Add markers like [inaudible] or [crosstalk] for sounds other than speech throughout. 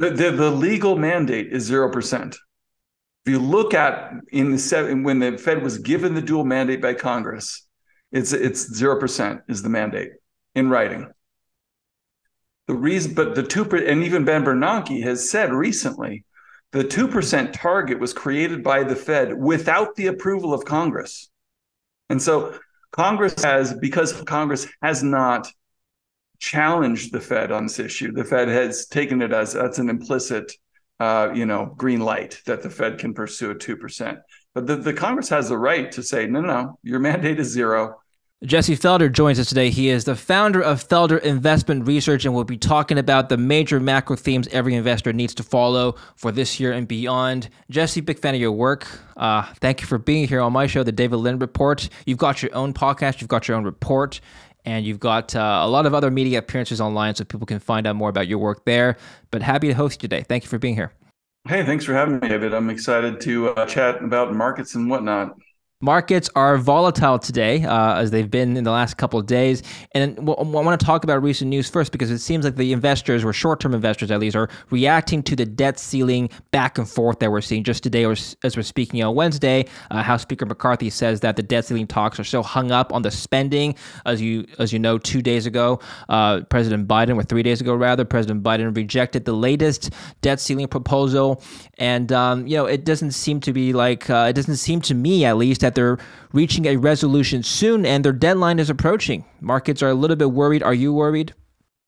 The, the, the legal mandate is zero percent. If you look at in the seven, when the Fed was given the dual mandate by Congress, it's it's zero percent is the mandate in writing. The reason, but the two and even Ben Bernanke has said recently, the two percent target was created by the Fed without the approval of Congress, and so Congress has because Congress has not challenged the Fed on this issue. The Fed has taken it as that's an implicit uh, you know, green light that the Fed can pursue at 2%. But the, the Congress has the right to say, no, no, no, your mandate is zero. Jesse Felder joins us today. He is the founder of Felder Investment Research, and we'll be talking about the major macro themes every investor needs to follow for this year and beyond. Jesse, big fan of your work. Uh, thank you for being here on my show, The David Lin Report. You've got your own podcast, you've got your own report, and you've got uh, a lot of other media appearances online so people can find out more about your work there. But happy to host you today. Thank you for being here. Hey, thanks for having me, David. I'm excited to uh, chat about markets and whatnot. Markets are volatile today, uh, as they've been in the last couple of days. And I want to talk about recent news first because it seems like the investors, or short-term investors at least, are reacting to the debt ceiling back and forth that we're seeing. Just today, or as we're speaking on Wednesday, uh, House Speaker McCarthy says that the debt ceiling talks are still hung up on the spending. As you as you know, two days ago, uh, President Biden, or three days ago rather, President Biden rejected the latest debt ceiling proposal, and um, you know it doesn't seem to be like uh, it doesn't seem to me at least they're reaching a resolution soon and their deadline is approaching. Markets are a little bit worried. Are you worried?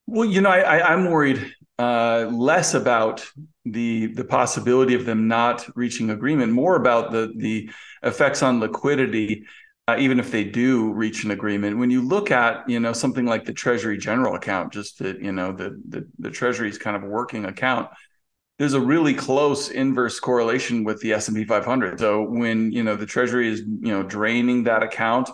Well, you know, I, am worried uh, less about the the possibility of them not reaching agreement, more about the the effects on liquidity. Uh, even if they do reach an agreement, when you look at you know something like the Treasury General account, just the you know the the, the Treasury's kind of working account, there's a really close inverse correlation with the S&P 500. So when, you know, the treasury is, you know, draining that account,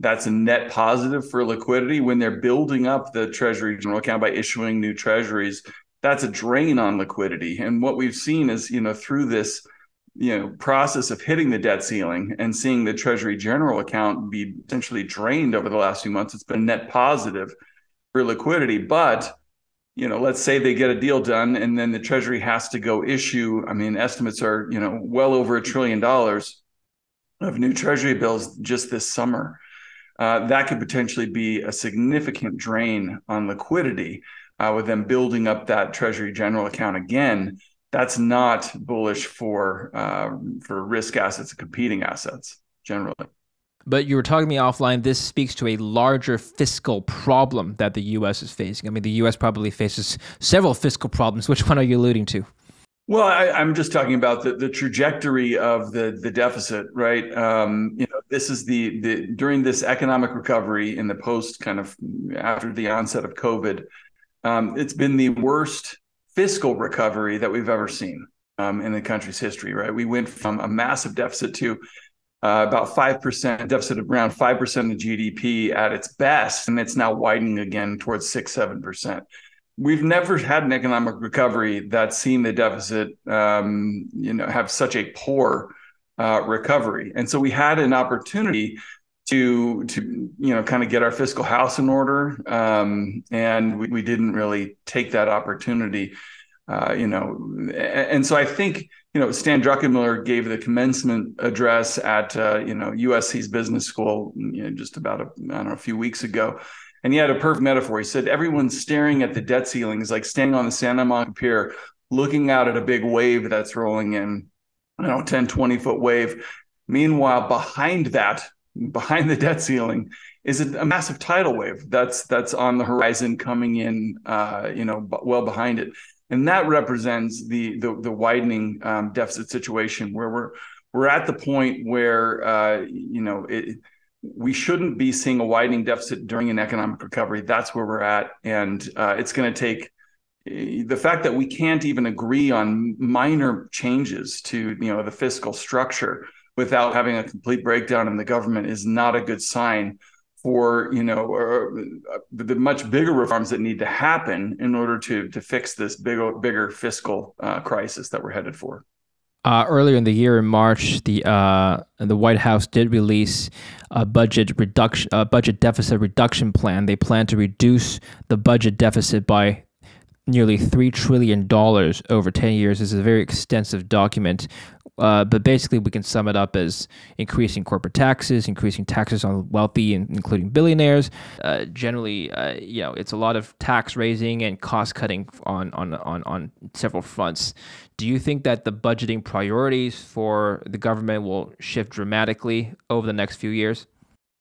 that's a net positive for liquidity. When they're building up the treasury general account by issuing new treasuries that's a drain on liquidity. And what we've seen is you know through this you know process of hitting the debt ceiling and seeing the treasury general account be essentially drained over the last few months it's been net positive for liquidity. But you know, let's say they get a deal done and then the Treasury has to go issue. I mean, estimates are, you know, well over a trillion dollars of new Treasury bills just this summer. Uh, that could potentially be a significant drain on liquidity uh, with them building up that Treasury general account again. That's not bullish for uh, for risk assets and competing assets generally. But you were talking to me offline. This speaks to a larger fiscal problem that the U.S. is facing. I mean, the U.S. probably faces several fiscal problems. Which one are you alluding to? Well, I, am just talking about the, the trajectory of the the deficit, right? Um, you know, this is the the during this economic recovery in the post kind of after the onset of COVID, um, it's been the worst fiscal recovery that we've ever seen um, in the country's history, right? We went from a massive deficit to uh, about 5% deficit around 5% of GDP at its best, and it's now widening again towards 6 7%. We've never had an economic recovery that's seen the deficit, um, you know, have such a poor uh, recovery, and so we had an opportunity to to you know kind of get our fiscal house in order, um, and we, we didn't really take that opportunity. Uh, you know, and so I think you know Stan Druckenmiller gave the commencement address at uh, you know USC's business school you know, just about a, I don't know a few weeks ago, and he had a perfect metaphor. He said everyone's staring at the debt ceiling is like standing on the Santa Monica Pier, looking out at a big wave that's rolling in, you know, 10, 20 foot wave. Meanwhile, behind that, behind the debt ceiling, is a, massive tidal wave that's that's on the horizon coming in, uh, you know, well behind it and that represents the the, the widening um, deficit situation where we're we're at the point where uh, you know it, we shouldn't be seeing a widening deficit during an economic recovery. That's where we're at, and uh, it's going to take eh, the fact that we can't even agree on minor changes to you know the fiscal structure without having a complete breakdown in the government is not a good sign for you know uh, the much bigger reforms that need to happen in order to to fix this bigger bigger fiscal uh, crisis that we're headed for. Uh, earlier in the year, in March, the uh, the White House did release a budget reduction, a budget deficit reduction plan. They plan to reduce the budget deficit by nearly $3 trillion over 10 years. This is a very extensive document. Uh, but basically, we can sum it up as increasing corporate taxes, increasing taxes on wealthy, and including billionaires. Uh, generally, uh, you know, it's a lot of tax raising and cost cutting on, on on on several fronts. Do you think that the budgeting priorities for the government will shift dramatically over the next few years?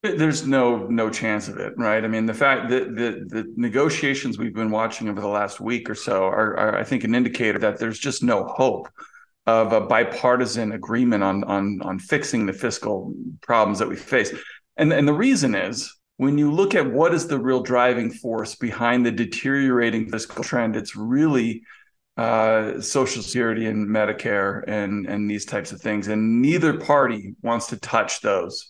There's no no chance of it, right? I mean, the fact that the the negotiations we've been watching over the last week or so are, are I think, an indicator that there's just no hope of a bipartisan agreement on on on fixing the fiscal problems that we face. And and the reason is when you look at what is the real driving force behind the deteriorating fiscal trend, it's really uh, Social Security and Medicare and and these types of things. And neither party wants to touch those.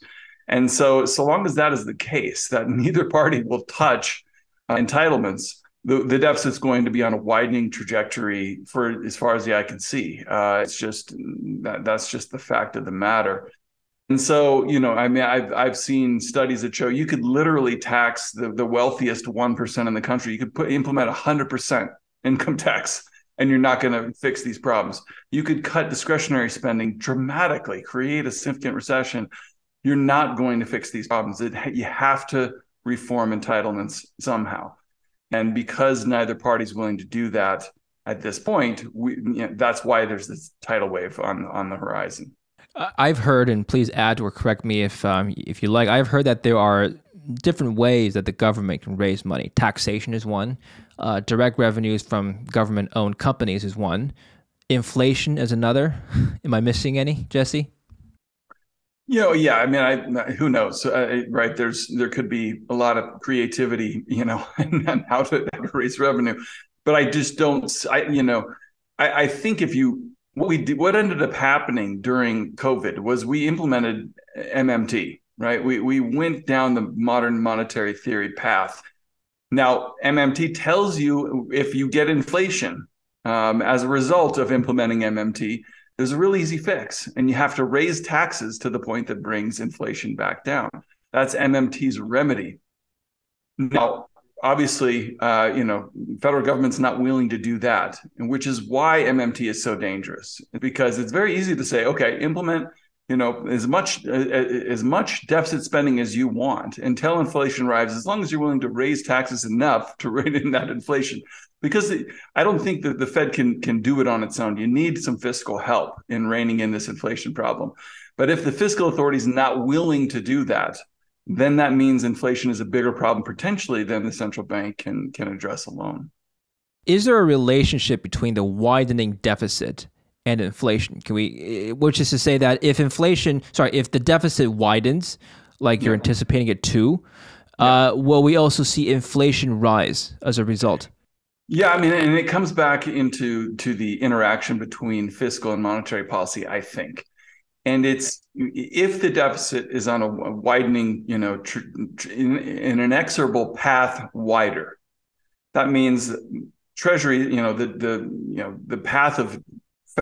And so, so long as that is the case, that [laughs] neither party will touch uh, entitlements, the, the deficit's going to be on a widening trajectory for as far as the eye can see. Uh, it's just that that's just the fact of the matter. And so, you know, I mean, I've I've seen studies that show you could literally tax the, the wealthiest one percent in the country. You could put implement hundred percent income tax, and you're not going to fix these problems. You could cut discretionary spending dramatically, create a significant recession. You're not going to fix these problems. It, you have to reform entitlements somehow. And because neither party is willing to do that at this point, we, you know, that's why there's this tidal wave on on the horizon. I've heard, and please add or correct me if um, if you like. I've heard that there are different ways that the government can raise money. Taxation is one. Uh, direct revenues from government-owned companies is one. Inflation is another. [laughs] Am I missing any, Jesse? You know, yeah. I mean, I who knows, uh, right? There's there could be a lot of creativity, you know, [laughs] and how to, how to raise revenue, but I just don't. I you know, I, I think if you what we did, what ended up happening during COVID was we implemented MMT, right? We we went down the modern monetary theory path. Now, MMT tells you if you get inflation um, as a result of implementing MMT, there's a real easy fix, and you have to raise taxes to the point that brings inflation back down. That's MMT's remedy. Now, obviously, uh, you know, federal government's not willing to do that, and which is why MMT is so dangerous. Because it's very easy to say, okay, implement you know as much uh, as much deficit spending as you want until inflation rises as long as you're willing to raise taxes enough to rein in that inflation. Because i don't think that the fed can can do it on its own. You need some fiscal help in reining in this inflation problem. But if the fiscal authority is not willing to do that then that means inflation is a bigger problem potentially than the central bank can can address alone. Is there a relationship between the widening deficit and inflation. Can we, which is to say that if inflation, sorry, if the deficit widens, like you're anticipating it to, yeah. uh, will we also see inflation rise as a result? Yeah, I mean, and it comes back into to the interaction between fiscal and monetary policy. I think, and it's if the deficit is on a widening, you know, tr- tr- in, in an inexorable path wider, that means Treasury, you know, the the you know the path of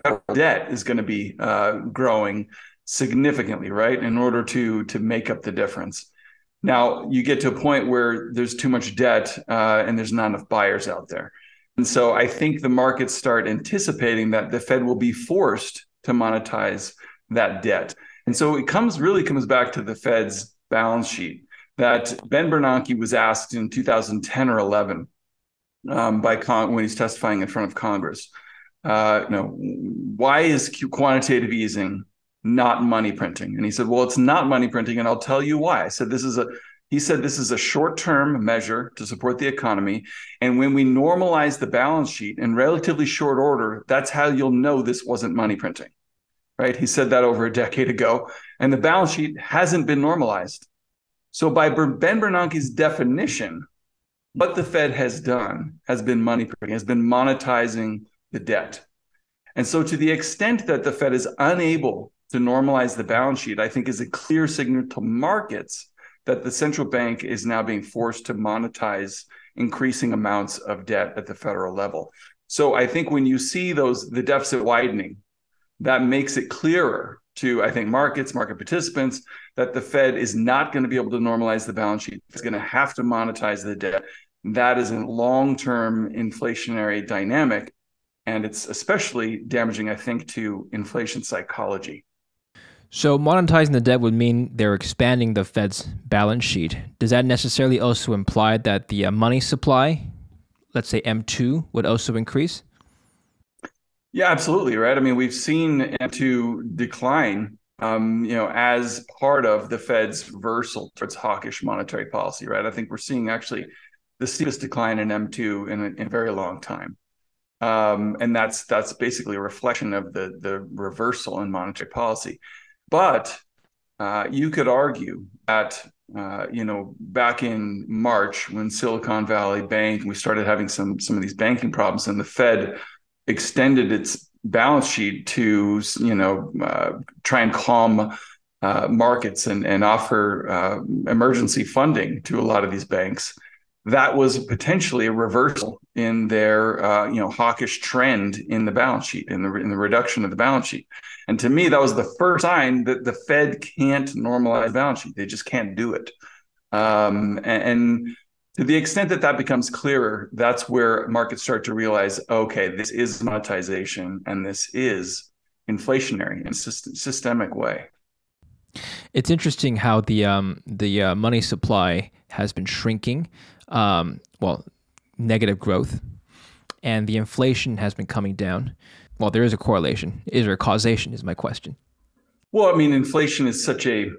federal debt is going to be uh, growing significantly, right? In order to to make up the difference. Now you get to a point where there's too much debt uh, and there's not enough buyers out there, and so I think the markets start anticipating that the Fed will be forced to monetize that debt, and so it comes really comes back to the Fed's balance sheet. That Ben Bernanke was asked in 2010 or 11 um, by Con- when he's testifying in front of Congress uh, you know, why is quantitative easing not money printing? And he said, well, it's not money printing, and I'll tell you why. I said, this is a he said this is a short-term measure to support the economy, and when we normalize the balance sheet in relatively short order, that's how you'll know this wasn't money printing. Right? He said that over a decade ago, and the balance sheet hasn't been normalized. So by Ben Bernanke's definition, what the Fed has done has been money printing, has been monetizing the debt. And so, to the extent that the Fed is unable to normalize the balance sheet, I think is a clear signal to markets that the central bank is now being forced to monetize increasing amounts of debt at the federal level. So, I think when you see those the deficit widening, that makes it clearer to I think markets, market participants, that the Fed is not going to be able to normalize the balance sheet. It's going to have to monetize the debt that is a long-term inflationary dynamic, and it's especially damaging, I think, to inflation psychology. So monetizing the debt would mean they're expanding the Fed's balance sheet. Does that necessarily also imply that the uh, money supply, let's say M2, would also increase? Yeah, absolutely. Right. I mean, we've seen M2 decline, um, you know, as part of the Fed's reversal towards hawkish monetary policy. Right. I think we're seeing actually the steepest decline in M2 in a, in a very long time. Um, and that's that's basically a reflection of the the reversal in monetary policy. But uh, you could argue that uh, you know back in March when Silicon Valley Bank we started having some some of these banking problems and the Fed extended its balance sheet to you know uh, try and calm uh, markets and and offer uh, emergency funding to a lot of these banks that was potentially a reversal in their uh, you know hawkish trend in the balance sheet in the in the reduction of the balance sheet. And to me, that was the first sign that the Fed can't normalize balance sheet. They just can't do it. Um, and, and to the extent that that becomes clearer, that's where markets start to realize, okay, this is monetization and this is inflationary in a systemic way. It's interesting how the um, the uh, money supply has been shrinking um, well, negative growth, and the inflation has been coming down. Well, there is a correlation. Is there a causation? Is my question. Well, I mean, inflation is such a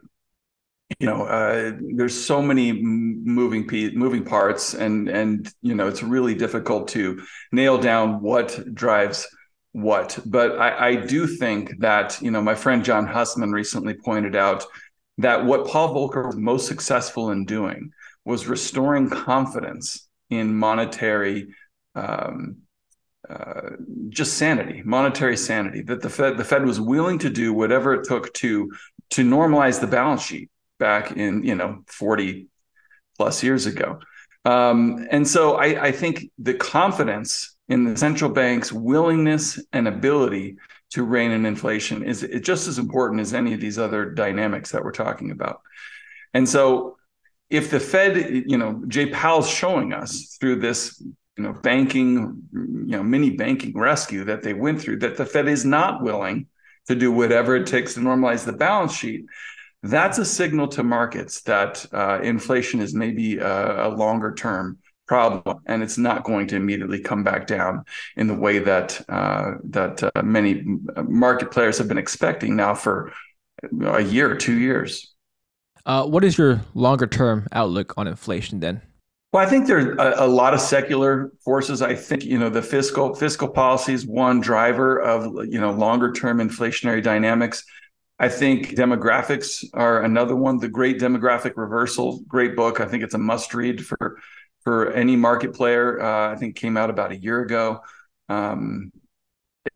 you know uh, there's so many moving moving parts and and you know it's really difficult to nail down what drives what but I, I do think that you know my friend john hussman recently pointed out that what paul volcker was most successful in doing was restoring confidence in monetary um, uh, just sanity, monetary sanity. That the Fed the Fed was willing to do whatever it took to to normalize the balance sheet back in you know forty plus years ago. Um, and so I, I think the confidence in the central bank's willingness and ability to rein in inflation is just as important as any of these other dynamics that we're talking about. And so if the Fed, you know, Jay Powell's showing us through this, you know, banking, you know, mini banking rescue that they went through, that the Fed is not willing to do whatever it takes to normalize the balance sheet, that's a signal to markets that uh, inflation is maybe a, a longer term problem, and it's not going to immediately come back down in the way that uh, that uh, many market players have been expecting now for a year, two years. Uh, what is your longer term outlook on inflation then? Well, I think there are a, a, lot of secular forces. I think you know the fiscal fiscal policy is one driver of you know longer term inflationary dynamics. I think demographics are another one. The Great Demographic Reversal, great book. I think it's a must read for for any market player. Uh, I think came out about a year ago. Um,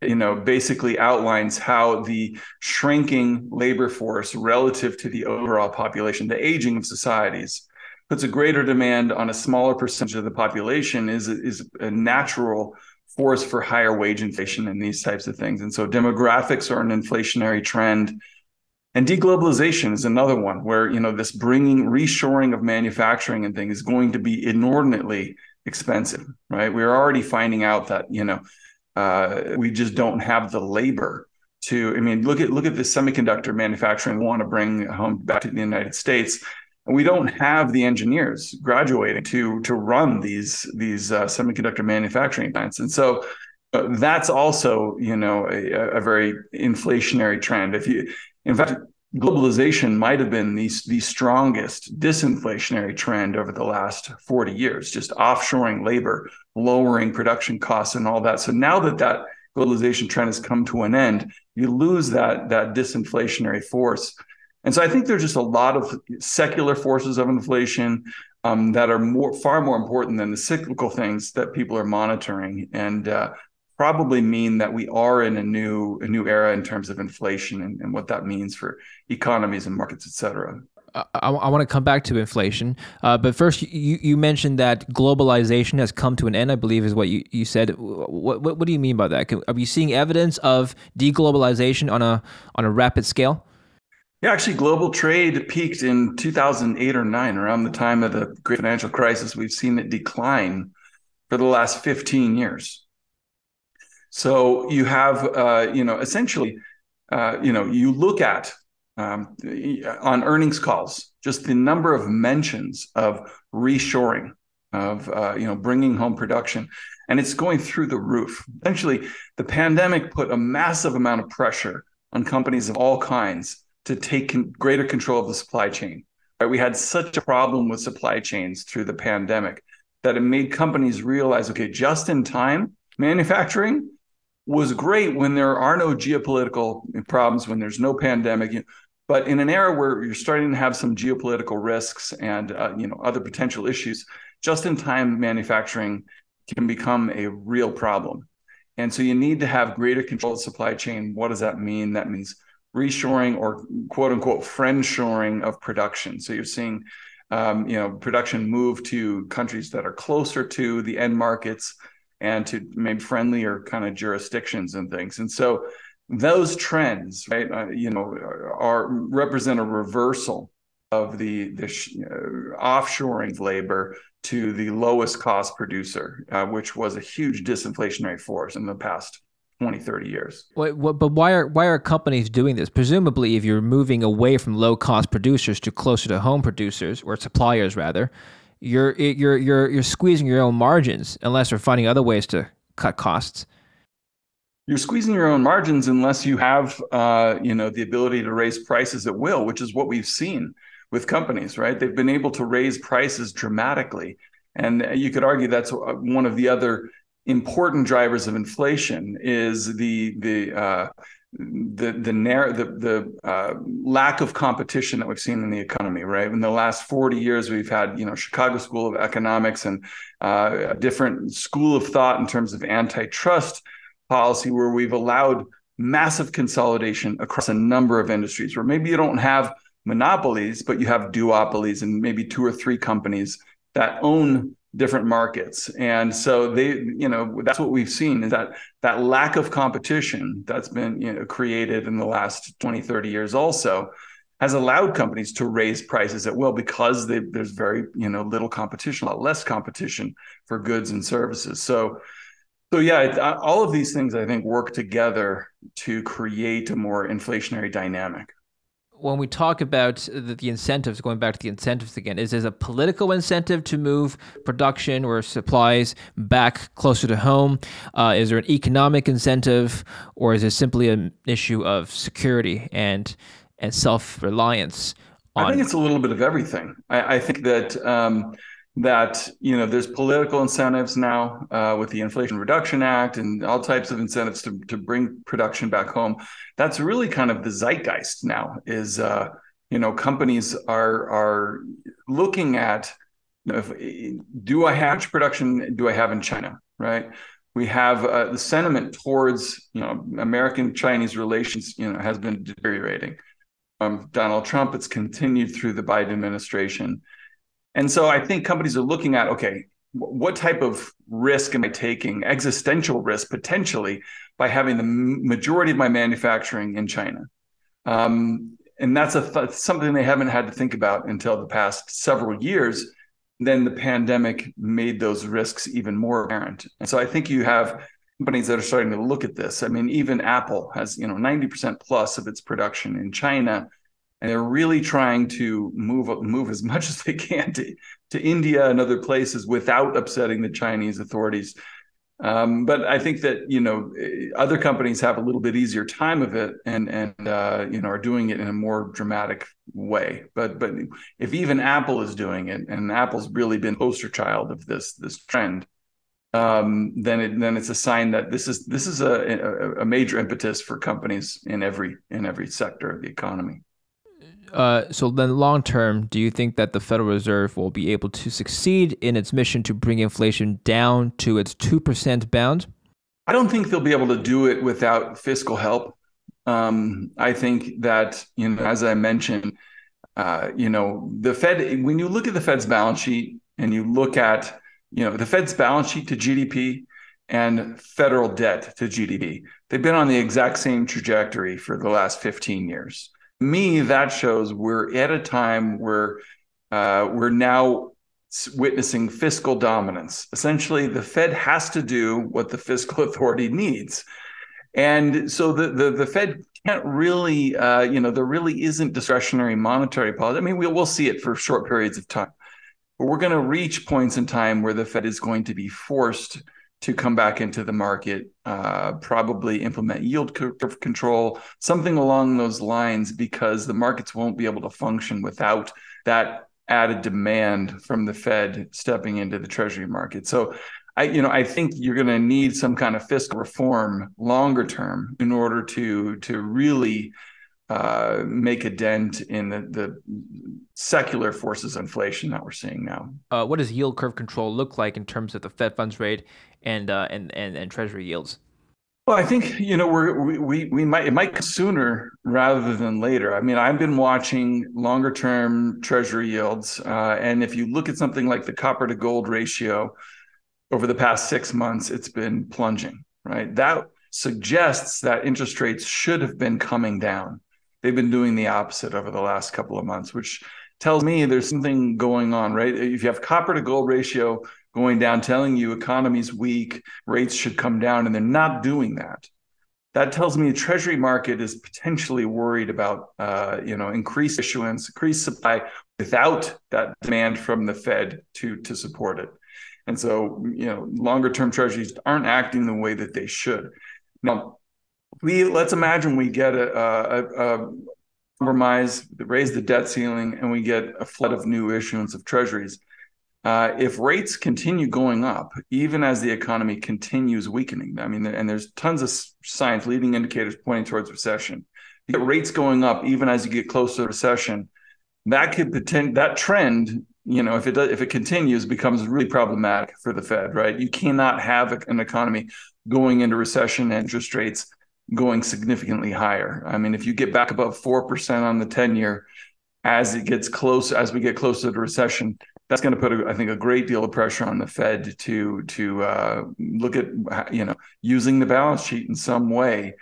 you know, basically outlines how the shrinking labor force relative to the overall population, the aging of societies, puts a greater demand on a smaller percentage of the population is is a natural force for higher wage inflation and these types of things. And so demographics are an inflationary trend. And deglobalization is another one where, you know, this bringing reshoring of manufacturing and things is going to be inordinately expensive, right? We're already finding out that, you know, uh, we just don't have the labor to. I mean, look at look at the semiconductor manufacturing want to bring home back to the United States. We don't have the engineers graduating to to run these these uh, semiconductor manufacturing plants, and so uh, that's also you know a, a, very inflationary trend. If you, in fact, globalization might have been the, the strongest disinflationary trend over the last 40 years, just offshoring labor, lowering production costs and all that. So now that that globalization trend has come to an end, you lose that, that disinflationary force. And so I think there's just a lot of secular forces of inflation um, that are more far more important than the cyclical things that people are monitoring. And uh, probably mean that we are in a new a new era in terms of inflation and, and what that means for economies and markets, et cetera. I, I, want to come back to inflation, uh, but first, you, you mentioned that globalization has come to an end. I believe is what you, you said. What, what, what do you mean by that? Are we seeing evidence of deglobalization on a on a rapid scale? Yeah, actually, global trade peaked in 2008 or nine, around the time of the great financial crisis. We've seen it decline for the last 15 years. So you have, uh, you know, essentially, uh, you know, you look at um, on earnings calls, just the number of mentions of reshoring, of uh, you know, bringing home production, and it's going through the roof. Essentially, the pandemic put a massive amount of pressure on companies of all kinds to take con- greater control of the supply chain. Right? We had such a problem with supply chains through the pandemic that it made companies realize, okay, just in time manufacturing was great when there are no geopolitical problems, when there's no pandemic. But in an era where you're starting to have some geopolitical risks and uh, you know other potential issues, just-in-time manufacturing can become a real problem. And so you need to have greater control of the supply chain. What does that mean? That means reshoring or quote unquote friend shoring of production. So you're seeing, um, you know, production move to countries that are closer to the end markets and to maybe friendlier kind of jurisdictions and things. And so those trends, right, uh, you know, are represent a reversal of the the uh, offshoring of labor to the lowest cost producer, uh, which was a huge disinflationary force in the past 20 30 years what, what, but why are why are companies doing this presumably if you're moving away from low cost producers to closer to home producers or suppliers rather you're you're you're you're squeezing your own margins unless you're finding other ways to cut costs. You're squeezing your own margins unless you have uh, you know the ability to raise prices at will which is what we've seen with companies right? They've been able to raise prices dramatically. And you could argue that's one of the other important drivers of inflation is the the uh, the the narr- the, the uh, lack of competition that we've seen in the economy. Right, in the last forty years, we've had you know Chicago School of Economics and uh, a different school of thought in terms of antitrust policy, where we've allowed massive consolidation across a number of industries, where maybe you don't have monopolies, but you have duopolies and maybe two or three companies that own different markets. And so they you know that's what we've seen is that that lack of competition that's been you know created in the last 20 30 years also has allowed companies to raise prices at will because they, there's very you know little competition a lot less competition for goods and services. So so yeah it, uh, all of these things i think work together to create a more inflationary dynamic when we talk about the, the, incentives, going back to the incentives again, is there a political incentive to move production or supplies back closer to home? Uh, is there an economic incentive, or is it simply an issue of security and and self reliance? I think it's a little bit of everything. I, I think that um, that you know there's political incentives now uh, with the Inflation Reduction Act and all types of incentives to to bring production back home. That's really kind of the zeitgeist now. Is uh, you know companies are are looking at you know, if, do I have production do I have in China right? We have uh, the sentiment towards you know American Chinese relations you know has been deteriorating. Um, Donald Trump, it's continued through the Biden administration and so I think companies are looking at okay, what type of risk am I taking, existential risk potentially, by having the majority of my manufacturing in China? Um, and that's a th- something they haven't had to think about until the past several years. Then the pandemic made those risks even more apparent. And so I think you have companies that are starting to look at this. I mean, even Apple has you know 90% plus of its production in China and they're really trying to move move as [laughs] much as they can to, to India and other places without upsetting the Chinese authorities. Um, but I think that you know other companies have a little bit easier time of it, and and uh, you know are doing it in a more dramatic way. But but if even Apple is doing it, and Apple's really been poster child of this this trend, um, then it then it's a sign that this is this is a, a, a major impetus for companies in every in every sector of the economy. Uh, so then, long term, do you think that the Federal Reserve will be able to succeed in its mission to bring inflation down to its two percent bound? I don't think they'll be able to do it without fiscal help. Um, I think that you know, as I mentioned, uh, you know, the Fed. When you look at the Fed's balance sheet and you look at you know the Fed's balance sheet to GDP and federal debt to GDP, they've been on the exact same trajectory for the last 15 years. Me, that shows we're at a time where uh, we're now witnessing fiscal dominance. Essentially, the Fed has to do what the fiscal [laughs] authority needs. And so the, the, the Fed can't really, uh, you know, there really isn't discretionary monetary policy. I mean, we, we'll see it for short periods of time. But we're going to reach points in time where the Fed is going to be forced to come back into the market, uh, probably implement yield curve control, something along those lines, because the markets won't be able to function without that added demand from the Fed stepping into the Treasury market. So, I, you know, I think you're going to need some kind of fiscal reform longer term in order to to really uh, make a dent in the, the secular forces of inflation that we're seeing now. Uh, what does yield curve control look like in terms of the Fed funds rate and uh, and, and and Treasury yields? Well, I think you know we're, we we we might it might come sooner rather than later. I mean, I've been watching longer term Treasury yields, uh, and if you look at something like the copper to gold ratio over the past six months, it's been plunging. Right, that suggests that interest rates should have been coming down. They've been doing the opposite over the last couple of months, which tells me there's something going on. Right, if you have copper to gold ratio going down, telling you economy's weak, rates should come down, and they're not doing that. That tells me the Treasury market is potentially worried about, uh, you know, increased issuance, increased supply without that demand from the Fed to to support it. And so, you know, longer term Treasuries aren't acting the way that they should. Now, we let's imagine we get a, a, a compromise, raise the debt ceiling, and we get a flood of new issuance of Treasuries uh, if rates continue going up, even as the economy continues weakening, I mean, and there's tons of science, leading indicators pointing towards recession. You get rates going up, even as you get closer to recession, that could pretend that trend, you know, if it does, if it continues, becomes really problematic for the Fed, right? You cannot have an economy going into recession, and interest rates going significantly higher. I mean, if you get back above four percent on the ten year, as it gets closer, as we get closer to the recession that's going to put, a, I think, a great deal of pressure on the Fed to to uh, look at you know using the balance sheet in some way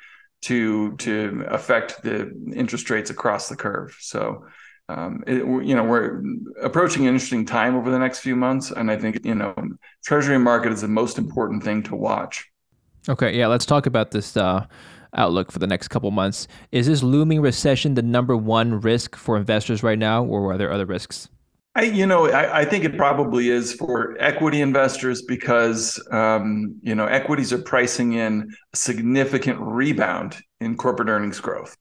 to to affect the interest rates across the curve. So. Um, it, you know, we're approaching an interesting time over the next few months, and I think you know, Treasury market is the most important thing to watch. Okay, yeah, let's talk about this uh, outlook for the next couple months. Is this looming recession the number one risk for investors right now, or are there other risks? I, you know, I, I, think it probably is for equity investors because, um, you know, equities are pricing in a significant rebound in corporate earnings growth,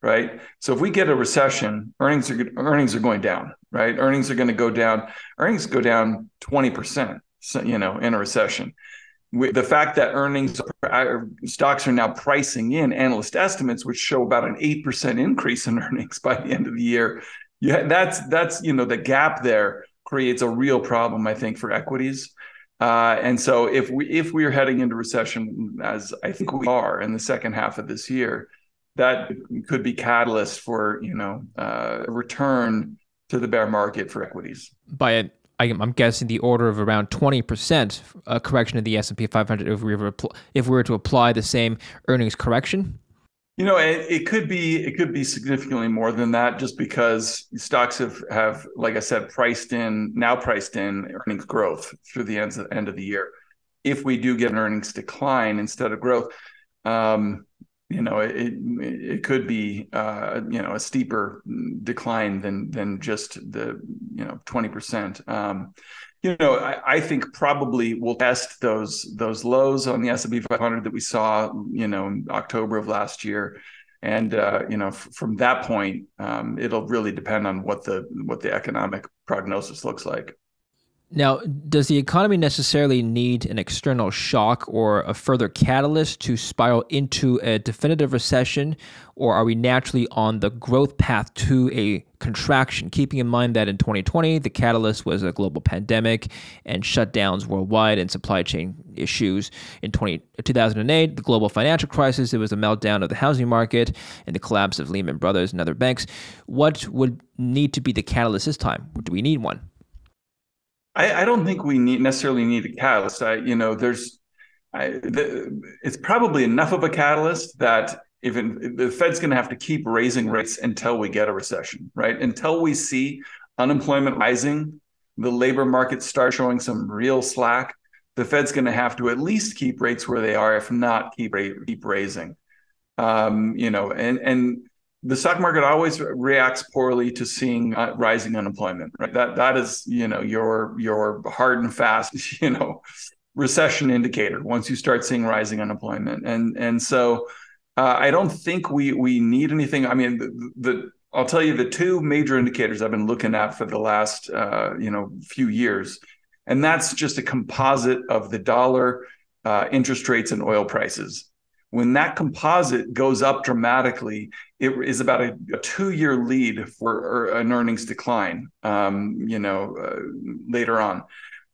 right? So if we get a recession, earnings are earnings are going down, right? Earnings are going to go down. Earnings go down twenty percent, you know, in a recession. The fact that earnings stocks are now pricing in analyst estimates, which show about an eight percent increase in [laughs] earnings by the end of the year, that's that's you know the gap there creates a real problem, I think, for equities. Uh, and so if we if we're heading into recession, as I think we are in the second half of this year, that could be catalyst for you know uh, return to the bear market for equities. By I'm guessing the order of around 20% uh, correction of the S&P 500 if we were if we were to apply the same earnings correction. You know, it, it, could be it could be significantly more than that, just because stocks have have, like I said, priced in now priced in earnings growth through the end of, end of the year. If we do get an earnings decline instead of growth, um, you know, it it could be uh, you know a steeper decline than than just the you know twenty percent. Um, you know, I, I, think probably we'll test those those lows on the S&P 500 that we saw, you know, in October of last year, and uh, you know, f- from that point, um, it'll really depend on what the what the economic prognosis looks like. Now, does the economy necessarily need an external shock or a further catalyst to spiral into a definitive recession, or are we naturally on the growth path to a contraction? Keeping in mind that in 2020, the catalyst was a global pandemic and shutdowns worldwide and supply chain issues. In 20, 2008, the global financial crisis, it was a meltdown of the housing market and the collapse of Lehman Brothers and other banks. What would need to be the catalyst this time? Do we need one? I, I don't think we need necessarily need a catalyst. I, you know, there's, I, the, it's probably enough of a catalyst that even the Fed's going to have to keep raising rates until we get a recession, right? Until we see unemployment rising, the labor market start showing some real slack. The Fed's going to have to at least keep rates where they are, if not keep keep raising. Um, you know, and and the stock market always reacts poorly to seeing uh, rising unemployment. Right? That that is you know your your hard and fast [laughs] you know recession indicator once you start seeing rising unemployment. And and so uh, I don't think we we need anything. I mean, the, the, I'll tell you the two major indicators I've been looking at for the last uh, you know few years, and that's just a composite of the dollar, uh, interest rates, and oil prices. When that composite goes up dramatically, it is about a, a two-year lead for an earnings decline. Um, you know, uh, later on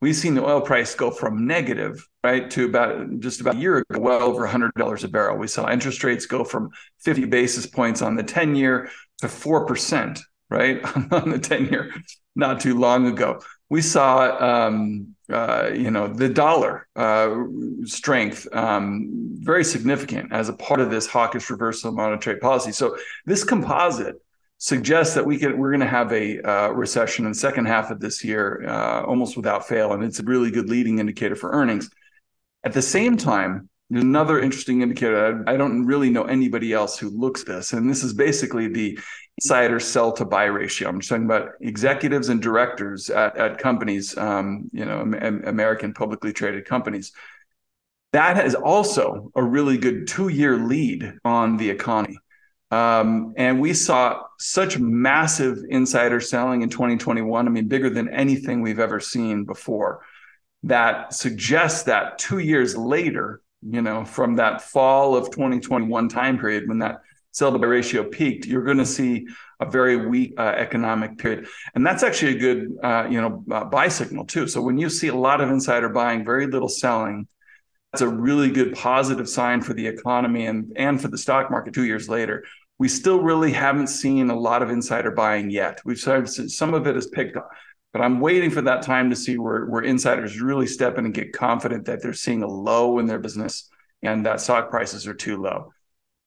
we've seen the oil price go from negative right to about just about a year ago well over $100 a barrel we saw interest rates go from 50 basis points on the 10 year to 4% right [laughs] on the 10 year not too long ago we saw um, uh, you know the dollar uh, strength um, very significant as a part of this hawkish reversal monetary policy. So this composite suggests that we can we're going to have a uh, recession in the second half of this year uh, almost without fail and it's a really good leading indicator for earnings. At the same time another interesting indicator i don't really know anybody else who looks this and this is basically the insider sell to buy ratio i'm just talking about executives and directors at, at companies um, you know american publicly traded companies that is also a really good two year lead on the economy um, and we saw such massive insider selling in 2021. I mean, bigger than anything we've ever seen before. That suggests that two years later, you know, from that fall of 2021 time period when that sell to buy ratio peaked, you're going to see a very weak uh, economic period, and that's actually a good, uh, you know, uh, buy signal too. So when you see a lot of insider buying, very little selling, that's a really good positive sign for the economy and and for the stock market two years later we still really haven't seen a lot of insider buying yet. We've started some of it has picked up, but I'm waiting for that time to see where, where insiders really step in and get confident that they're seeing a low in their business and that stock prices are too low.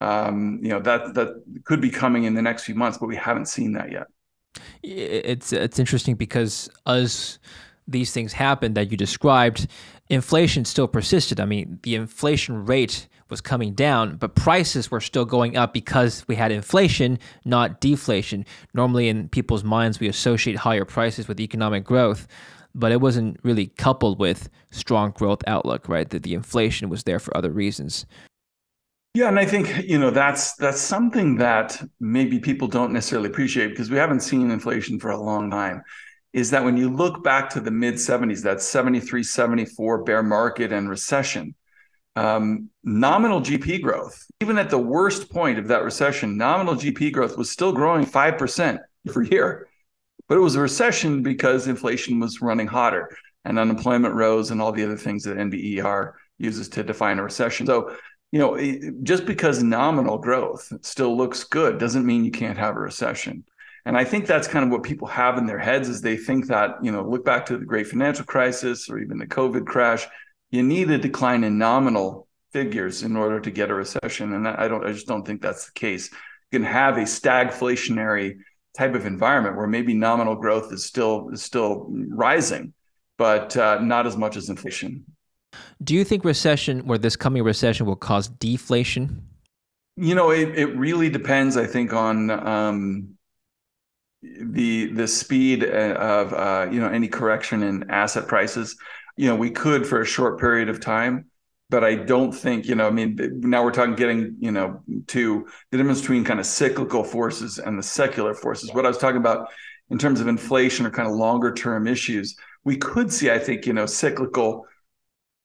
Um, you know that that could be coming in the next few months, but we haven't seen that yet. It's it's interesting because as these things happened that you described, inflation still persisted. I mean, the inflation rate was coming down, but prices were still going up because we had inflation, not deflation. Normally, in people's minds, we associate higher prices with economic growth, but it wasn't really coupled with strong growth outlook, right? That the inflation was there for other reasons. Yeah, and I think you know that's that's something that maybe people don't necessarily appreciate because we haven't seen inflation for a long time is that when you look back to the mid 70s, that 73, 74 bear market and recession, um, nominal GP growth, even at the worst point of that recession, nominal GP growth was still growing 5% per year. But it was a recession because inflation was running hotter and unemployment rose and all the other things that NBER uses to define a recession. So, you know, just because nominal growth still looks good doesn't mean you can't have a recession. And I think that's kind of what people have in their heads is they think that, you know, look back to the great financial crisis or even the COVID crash, you need a decline in nominal figures in order to get a recession. And I don't, I just don't think that's the case. You can have a stagflationary type of environment where maybe nominal growth is still is still rising, but uh, not as much as inflation. Do you think recession, or this coming recession, will cause deflation? You know, it, it really depends. I think on um, the the speed uh, of uh, you know any correction in asset prices. You know, we could for a short period of time, but I don't think you know. I mean, now we're talking getting you know to the difference between kind of cyclical forces and the secular forces. What I was talking about in terms of inflation or kind of longer term issues, we could see, I think, you know, cyclical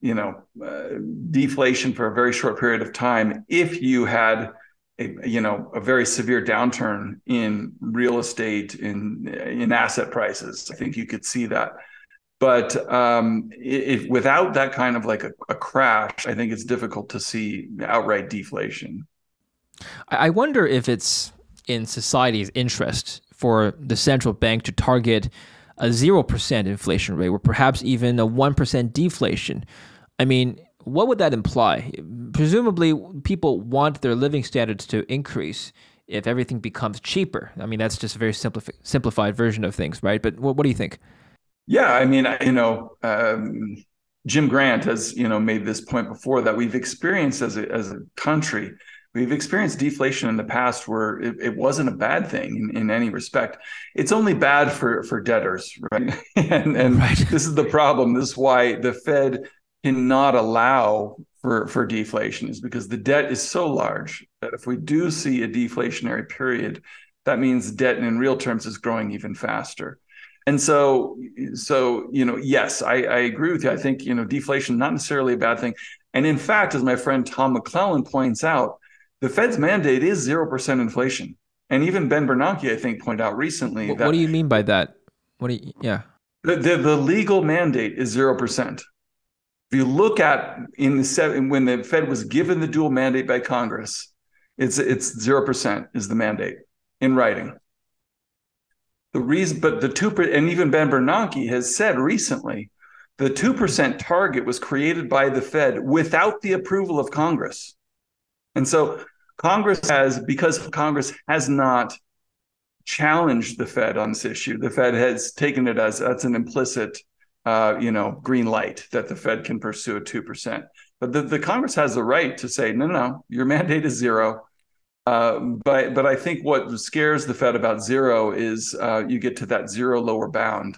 you know uh, deflation for a very short period of time if you had a, you know a very severe downturn in real estate in in asset prices. I think you could see that. But um, if without that kind of like a, a crash, I think it's difficult to see outright deflation. I wonder if it's in society's interest for the central bank to target a 0% inflation rate or perhaps even a 1% deflation. I mean, what would that imply? Presumably, people want their living standards to increase if everything becomes cheaper. I mean, that's just a very simplifi- simplified version of things, right? But what, what do you think? Yeah, I mean, you know, um, Jim Grant has you know made this point before that we've experienced as a as a country we've experienced deflation in the past where it, it wasn't a bad thing in, in, any respect. It's only bad for for debtors, right? [laughs] and and right. this is the problem. This is why the Fed cannot allow for for deflation is because the debt is so large that if we do see a deflationary period, that means debt in real terms is growing even faster. And so, so you know, yes, I, I agree with you. I think you know, deflation not necessarily a bad thing. And in fact, as my friend Tom McClellan points out, the Fed's mandate is zero percent inflation. And even Ben Bernanke, I think, pointed out recently what, that. What do you mean by that? What do you? Yeah. The, the, the legal mandate is zero percent. If you look at in the seven when the Fed was given the dual mandate by Congress, it's it's zero percent is the mandate in writing. The reason, but the two and even Ben Bernanke has said recently, the two percent target was created by the Fed without the approval of Congress, and so Congress has because Congress has not challenged the Fed on this issue. The Fed has taken it as that's an implicit uh, you know, green light that the Fed can pursue at 2%. But the, the Congress has the right to say, no, no, no, your mandate is zero. Uh, but but I think what scares the Fed about zero is uh, you get to that zero lower bound,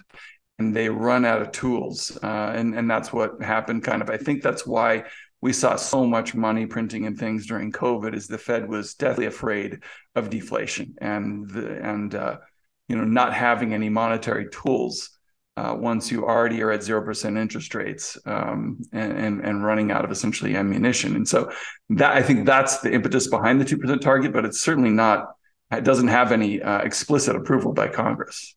and they run out of tools, uh, and and that's what happened. Kind of, I think that's why we saw so much money printing and things during COVID. Is the Fed was deathly afraid of deflation and the, and uh, you know not having any monetary tools uh, once you already are at 0% interest rates um, and, and, and, running out of essentially ammunition. And so that I think that's the impetus behind the 2% target, but it's certainly not, it doesn't have any uh, explicit approval by Congress.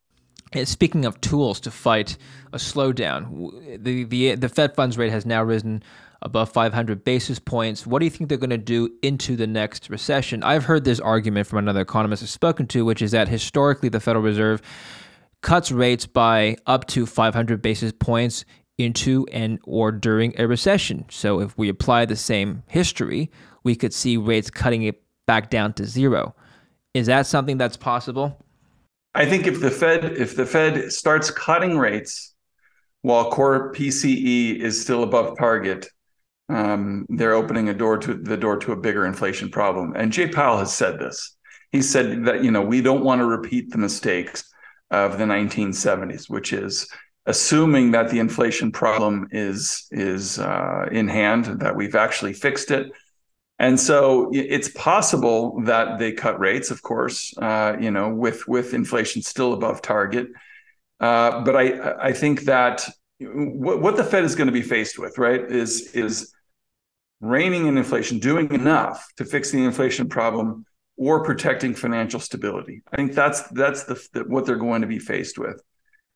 Speaking of tools to fight a slowdown, the, the, the Fed funds rate has now risen above 500 basis points. What do you think they're going to do into the next recession? I've heard this argument from another economist I've spoken to, which is that historically the Federal Reserve cuts rates by up to 500 basis points into and or during a recession. So if we apply the same history, we could see rates cutting it back down to zero. Is that something that's possible? I think if the Fed if the Fed starts cutting rates while core PCE is still above target, um, they're opening a door to the door to a bigger inflation problem. And Jay Powell has said this. He said that you know we don't want to repeat the mistakes of the 1970s, which is assuming that the inflation problem is is uh, in hand, that we've actually fixed it. And so it's possible that they cut rates, of course, uh, you know, with with inflation still above target. Uh, but I I think that what, what the Fed is going to be faced with, right, is is reining in inflation, doing enough to fix the inflation problem or protecting financial stability. I think that's that's the, the, what they're going to be faced with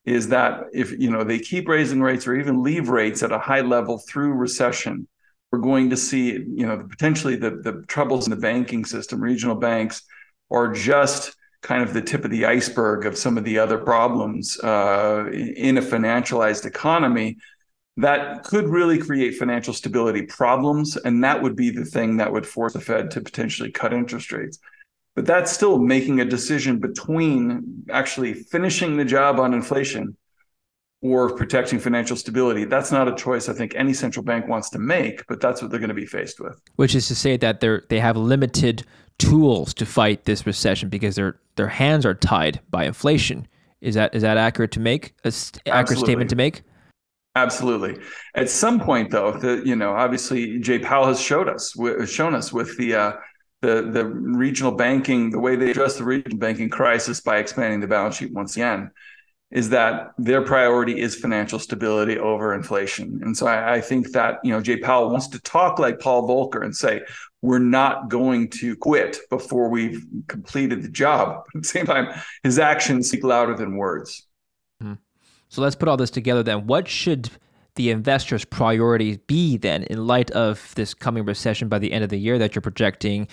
is that if you know they keep raising rates or even leave rates at a high level through recession, we're going to see you know potentially the the troubles in the banking system, regional banks, are just kind of the tip of the iceberg of some of the other problems uh, in a financialized economy that could really create financial stability problems. And that would be the thing that would force the Fed to potentially cut interest rates. But that's still making a decision between actually finishing the job on inflation or protecting financial stability. That's not a choice I think any central bank wants to make, but that's what they're going to be faced with. Which is to say that they're they have limited tools to fight this recession because their their hands are tied by inflation. Is that is that accurate to make? A st- accurate statement to make? Absolutely. At some point, though, the you know obviously Jay Powell has showed us shown us with the uh, the the regional banking the way they address the regional banking crisis by expanding the balance sheet once again is that their priority is financial stability over inflation. And so I, I think that you know Jay Powell wants to talk like Paul Volcker and say we're not going to quit before we've completed the job. But At the same time, his actions speak louder than words. So let's put all this together then. What should the investors' priorities be then in light of this coming recession by the end of the year that you're projecting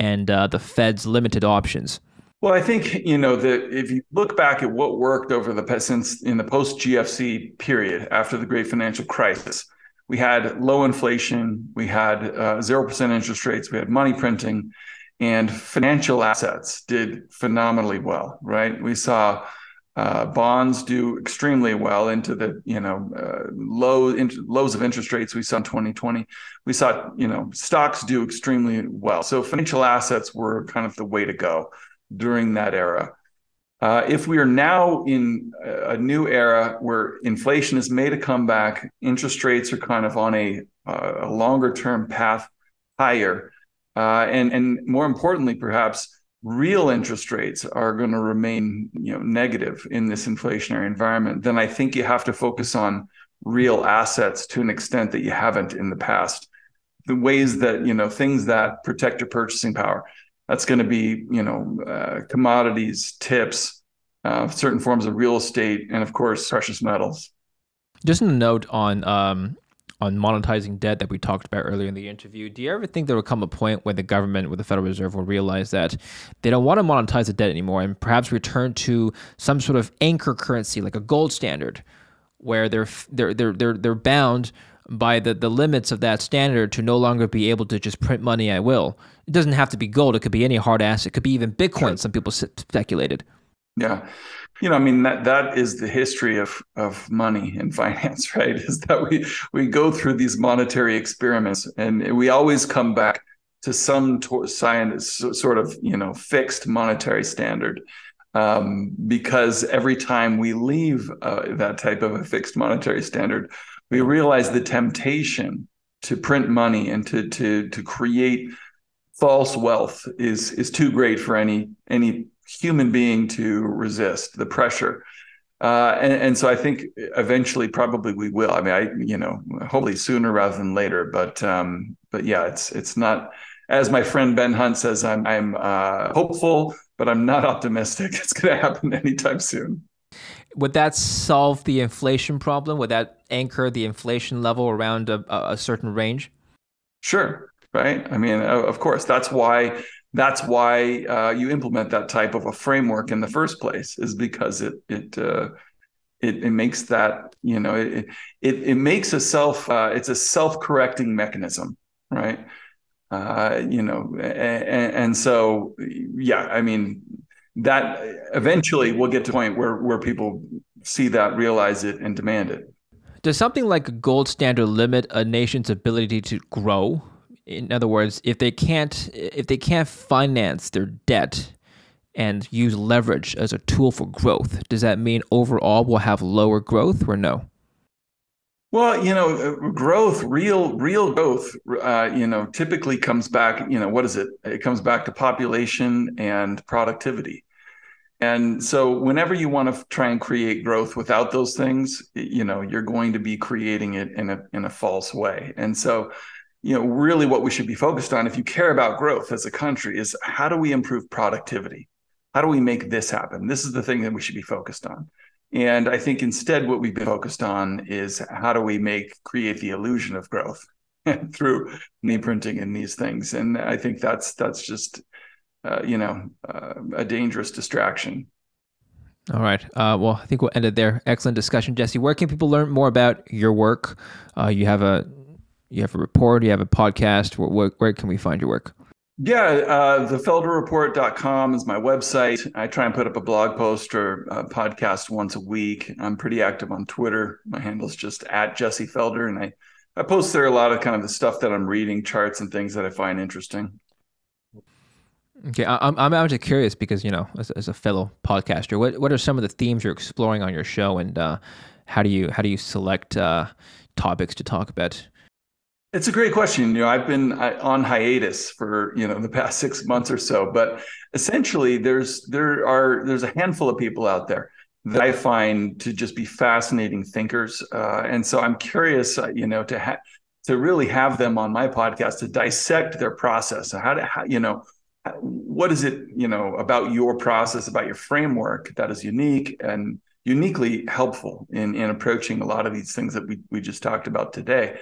and uh, the Fed's limited options? Well, I think you know that if you look back at what worked over the past since in the post GFC period after the great financial crisis, we had low inflation, we had uh, zero uh, percent interest rates, we had money printing, and financial assets did phenomenally well. Right, we saw uh, bonds do extremely well into the you know uh, low lows of interest rates we saw in 2020. We saw you know stocks do extremely well. So financial assets were kind of the way to go during that era. Uh, if we are now in a new era where inflation has made a comeback, interest rates are kind of on a, uh, a longer term path higher, uh, and and more importantly, perhaps real interest rates are going to remain you know negative in this inflationary environment then i think you have to focus on real assets to an extent that you haven't in the past. The ways that you know things that protect your purchasing power that's going to be you know uh, commodities tips uh, certain forms of real estate and of course precious metals. Just a note on um, on monetizing debt that we talked about earlier in the interview, do you ever think there will come a point where the government, with the Federal Reserve, will realize that they don't want to monetize the debt anymore and perhaps return to some sort of anchor currency, like a gold standard, where they're they're they're they're, they're bound by the, the limits of that standard to no longer be able to just print money at will. It doesn't have to be gold. It could be any hard asset. It could be even Bitcoin. Sure. Some people speculated. Yeah you know, I mean that that is the history of of money and [laughs] finance, right? Is that we we go through these monetary experiments, and we always come back to some to- science sort of you know fixed monetary standard, um, because every time we leave uh, that type of a fixed monetary standard, we realize the temptation to print money and to to to create false wealth is is too great for any any human being to resist the pressure. Uh, and, and, so I think eventually, probably we will. I mean, I you know, hopefully sooner rather than later. But um, but yeah, it's it's not as my friend Ben Hunt says. I'm I'm uh, hopeful, but I'm not optimistic. [laughs] It's going to happen anytime soon. Would that solve the inflation problem? Would that anchor the inflation level around a, a certain range? Sure. Right. I mean, of course, that's why that's why uh, you implement that type of a framework in the first place is because it it uh, it, it makes that you know it it, it makes a self uh, it's a self correcting mechanism right? Uh, you know and, and so yeah I mean that eventually we'll get to a point where where people see that realize it and demand it. Does something like a gold standard limit a nation's ability to grow in other words, if they can't if they can't finance their debt and use leverage as a tool for growth, does that mean overall we'll have lower growth or no? Well, you know, uh, growth, real, real growth, uh, you know, typically comes back. You know, what is it? It comes back to population and productivity. And so, whenever you want to try and create growth without those things, you know, you're going to be creating it in a in a false way. And so, you know, really what we should be focused on if you care about growth as a country is how do we improve productivity? How do we make this happen? This is the thing that we should be focused on. And I think instead what we've been focused on is how do we make create the illusion of growth [laughs] through knee printing and these things. And I think that's that's just uh, you know uh, a dangerous distraction. All right. Uh, well, I think we'll end it there. Excellent discussion, Jesse. Where can people learn more about your work? Uh, you have a you have a report, you have a podcast. Where, where, where can we find your work? Yeah, uh, thefelderreport.com is my website. I try and put up a blog post or a podcast once a week. I'm pretty active on Twitter. My handle is just at Jesse Felder, and I, I post there a lot of kind of the stuff that I'm reading, charts and things that I find interesting. Okay, I'm I'm just curious because you know, as, as a fellow podcaster, what what are some of the themes you're exploring on your show, and uh, how do you how do you select uh, topics to talk about? It's a great question. You know, I've been on hiatus for you know the past six months or so, but essentially, there's there are there's a handful of people out there that I find to just be fascinating thinkers, uh, and so I'm curious, uh, you know, to ha- to really have them on my podcast to dissect their process. So how to, how, you know, what is it, you know, about your process, about your framework that is unique and uniquely helpful in in approaching a lot of these things that we we just talked about today.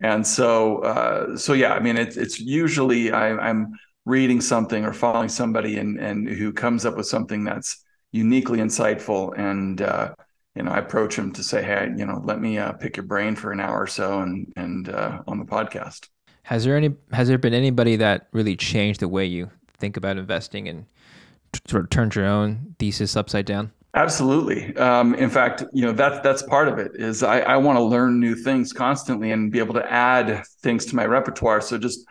And so, uh, so yeah, I mean, it's it's usually I, am reading something or following somebody and and who comes up with something that's uniquely insightful and uh, you know, I approach him to say, hey, you know, let me uh, pick your brain for an hour or so, and and uh, on the podcast. Has there any has there been anybody that really changed the way you think about investing and sort of turned your own thesis upside down? Absolutely. Um, in fact, you know that's that's part of it. Is I, I want to learn new things constantly and be able to add things to my repertoire. So just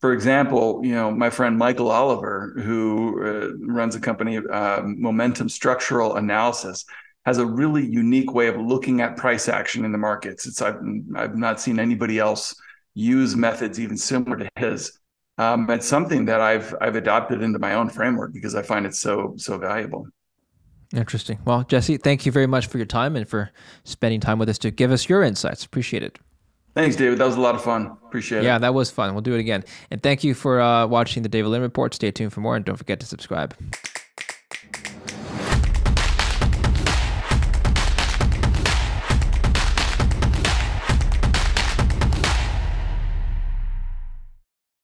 for example, you know, my friend Michael Oliver, who uh, runs a company, uh, Momentum Structural Analysis, has a really unique way of looking at price action in the markets. It's I've, I've not seen anybody else use methods even similar to his. Um, it's something that I've I've adopted into my own framework because I find it so so valuable. Interesting. Well, Jesse, thank you very much for your time and for spending time with us to give us your insights. Appreciate it. Thanks, David. That was a lot of fun. Appreciate yeah, it. Yeah, that was fun. We'll do it again. And thank you for uh, watching the David Lin Report. Stay tuned for more and don't forget to subscribe.